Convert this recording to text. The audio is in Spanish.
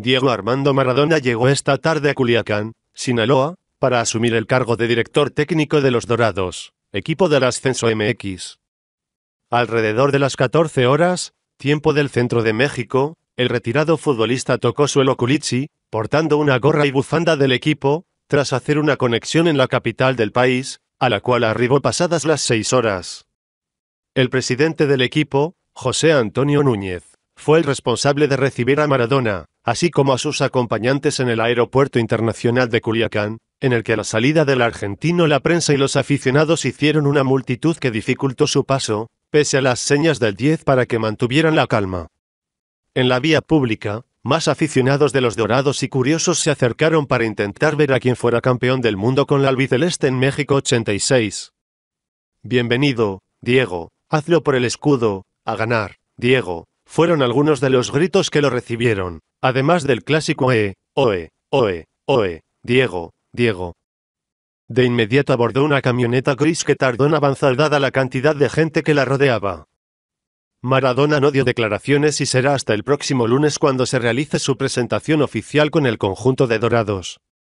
Diego Armando Maradona llegó esta tarde a Culiacán, Sinaloa, para asumir el cargo de director técnico de los Dorados, equipo del ascenso MX. Alrededor de las 14 horas, tiempo del centro de México, el retirado futbolista tocó suelo Culichi, portando una gorra y bufanda del equipo, tras hacer una conexión en la capital del país, a la cual arribó pasadas las seis horas. El presidente del equipo, José Antonio Núñez, fue el responsable de recibir a Maradona, así como a sus acompañantes en el Aeropuerto Internacional de Culiacán, en el que a la salida del argentino la prensa y los aficionados hicieron una multitud que dificultó su paso, pese a las señas del 10 para que mantuvieran la calma. En la vía pública, más aficionados de los Dorados y curiosos se acercaron para intentar ver a quien fuera campeón del mundo con la albiceleste en México 86. Bienvenido, Diego, hazlo por el escudo, a ganar, Diego, fueron algunos de los gritos que lo recibieron, además del clásico E, Oe, Oe, Oe, Diego, Diego. De inmediato abordó una camioneta gris que tardó en avanzar dada la cantidad de gente que la rodeaba. Maradona no dio declaraciones y será hasta el próximo lunes cuando se realice su presentación oficial con el conjunto de Dorados.